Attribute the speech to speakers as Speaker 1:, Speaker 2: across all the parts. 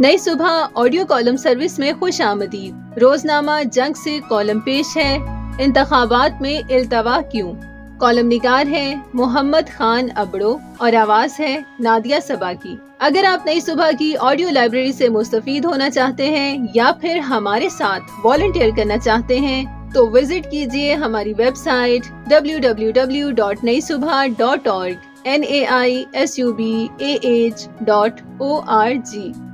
Speaker 1: नई सुबह audio column service में खुश आमदी रोजनामा जंग से कॉलम पेश है। इंतबात में इल्तवा क्यों? कॉलम निगार है मोहम्मद खान अबड़ो और आवाज़ है नादिया सबा की। अगर आप नई सुबह की ऑडियो लाइब्रेरी से मुस्तफ़ होना चाहते हैं या फिर हमारे साथ वॉल्टियर करना चाहते हैं तो विज़िट कीजिए हमारी website www.naisubha.org N A I S U B A H dot O R G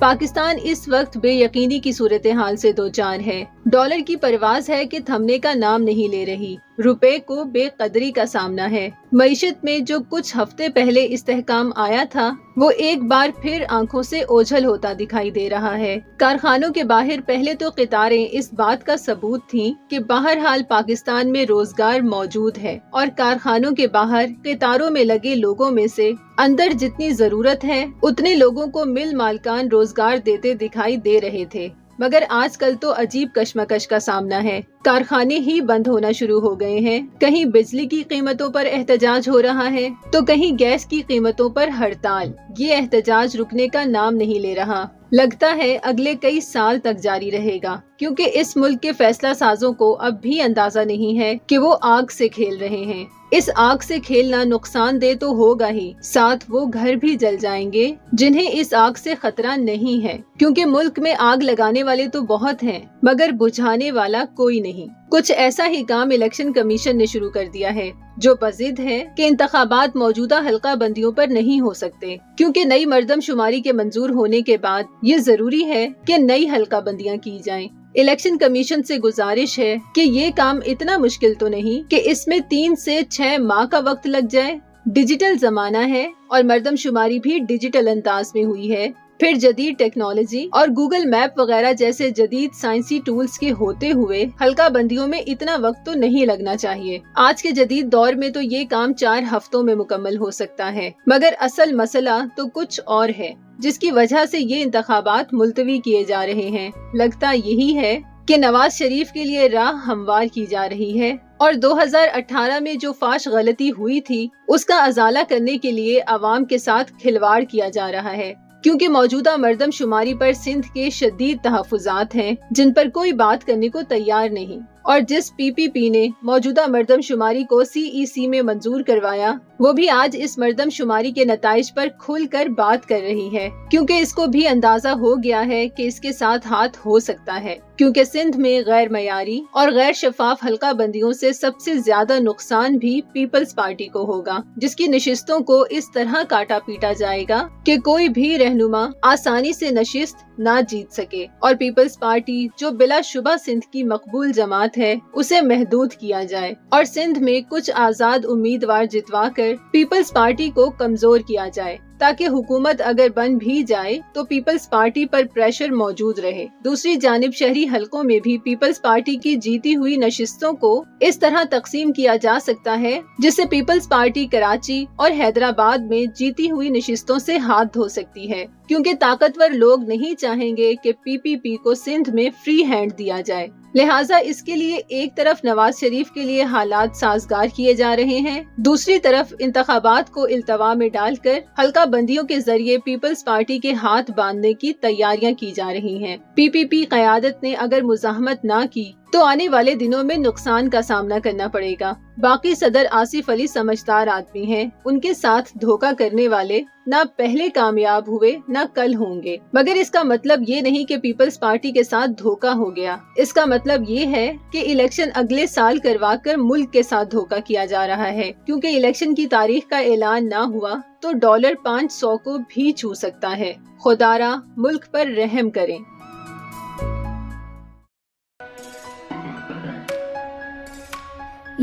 Speaker 1: Pakistan इस वक्त बेयकीनी की सूरत हाल से दो चार है। डॉलर की परवाज है कि थमने का नाम नहीं ले रही। रुपए को बेकदरी का सामना है। मीशत में जो कुछ हफ़्ते पहले इस्तेकाम आया था, वो एक बार फिर आँखों से ओझल होता दिखाई दे रहा है। कारखानों के बाहर पहले तो कितारें इस बात का सबूत थीं कि बहरहाल पाकिस्तान में रोज़गार मौजूद है और कारखानों के बाहर कितारों में लगे लोगों में से अंदर जितनी ज़रूरत है, उतने लोगों को मिल मालकान रोज़गार देते दिखाई दे रहे थे। मगर आजकल तो अजीब कश्मकश का सामना है। कारखाने ही बंद होना शुरू हो गए हैं। कहीं बिजली की कीमतों पर एहतजाज हो रहा है तो कहीं गैस की कीमतों पर हड़ताल। ये एहतजाज रुकने का नाम नहीं ले रहा। लगता है अगले कई साल तक जारी रहेगा, क्योंकि इस मुल्क के फैसला साजों को अब भी अंदाज़ा नहीं है कि वो आग से खेल रहे हैं। इस आग से खेलना नुकसान दे तो होगा ही, साथ वो घर भी जल जाएँगे, जिन्हें इस आग से खतरा नहीं है, क्योंकि मुल्क में आग लगाने वाले तो बहुत हैं। मगर बुझाने वाला कोई नहीं। कुछ ऐसा ही काम इलेक्शन कमीशन ने शुरू कर दिया है, जो बजिद है कि इंतखाबात मौजूदा हल्का बंदियों पर नहीं हो सकते, क्योंकि नई मर्दम शुमारी के मंजूर होने के बाद ये ज़रूरी है कि नई हल्का बंदियाँ की जाएँ। इलेक्शन कमीशन से गुजारिश है कि ये काम इतना मुश्किल तो नहीं कि इसमें तीन से छह माह का वक्त लग जाए। डिजिटल जमाना है और मर्दम शुमारी भी डिजिटल अंदाज में हुई है। फिर जदीद टेक्नोलॉजी और गूगल मैप वगैरह जैसे जदीद साइंसी टूल्स के होते हुए हल्का बंदियों में इतना वक्त तो नहीं लगना चाहिए। आज के जदीद दौर में तो ये काम चार हफ्तों में मुकम्मल हो सकता है, मगर असल मसला तो कुछ और है, जिसकी वजह से ये इंतबात मुलतवी किए जा रहे हैं। लगता यही है कि नवाज़ शरीफ के लिए राह हमवार की जा रही है और 2018 में जो फाश गलती हुई थी, उसका अजाला करने के लिए आवाम के साथ खिलवाड़ किया जा रहा है। क्योंकि मौजूदा मरदमशुमारी पर सिंध के शदीद तहफात हैं, जिन पर कोई बात करने को तैयार नहीं। और जिस पीपीपी ने मौजूदा मर्दम शुमारी को सीईसी में मंजूर करवाया, वो भी आज इस मर्दम शुमारी के नतज पर खुल कर बात कर रही है, क्योंकि इसको भी अंदाज़ा हो गया है कि इसके साथ हाथ हो सकता है, क्योंकि सिंध में गैर मयारी और गैर शफाफ हल्का बंदियों से सबसे ज़्यादा नुकसान भी पीपल्स पार्टी को होगा, जिसकी नशिस्तों को इस तरह काटा पीटा जाएगा कि कोई भी रहनुमा आसानी से नशिस्त ना जीत सके, और पीपल्स पार्टी जो बिला शुबा सिंध की मकबूल जमात है, उसे महदूद किया जाए। और सिंध में कुछ आज़ाद उम्मीदवार जितवा कर पीपल्स पार्टी को कमज़ोर किया जाए, ताकि हुकूमत अगर बन भी जाए तो पीपल्स पार्टी पर प्रेशर मौजूद रहे। दूसरी जानब शहरी हलकों में भी पीपल्स पार्टी की जीती हुई नशिस्तों को इस तरह तकसीम किया जा सकता है, जिससे पीपल्स पार्टी कराची और हैदराबाद में जीती हुई नशिस्तों से हाथ धो सकती है। क्योंकि ताकतवर लोग नहीं चाहेंगे कि पीपीपी को सिंध में फ्री हैंड दिया जाए लिहाजा इसके लिए एक तरफ़ नवाज़ शरीफ के लिए हालात साजगार किए जा रहे हैं, दूसरी तरफ़ इंतबात को इल्तवा में डालकर हल्का बंदियों के ज़रिए पीपल्स पार्टी के हाथ बांधने की तैयारियाँ की जा रही हैं। पीपीपी कयादत ने अगर मुजाहमत न की तो आने वाले दिनों में नुकसान का सामना करना पड़ेगा। बाकी सदर आसिफ अली समझदार आदमी हैं, उनके साथ धोखा करने वाले न पहले कामयाब हुए न कल होंगे। मगर इसका मतलब ये नहीं कि पीपल्स पार्टी के साथ धोखा हो गया। इसका मतलब ये है कि इलेक्शन अगले साल करवा कर मुल्क के साथ धोखा किया जा रहा है। क्योंकि इलेक्शन की तारीख का ऐलान न हुआ तो डॉलर पाँच सौ को भी छू सकता है। खुदारा मुल्क पर रहम करें।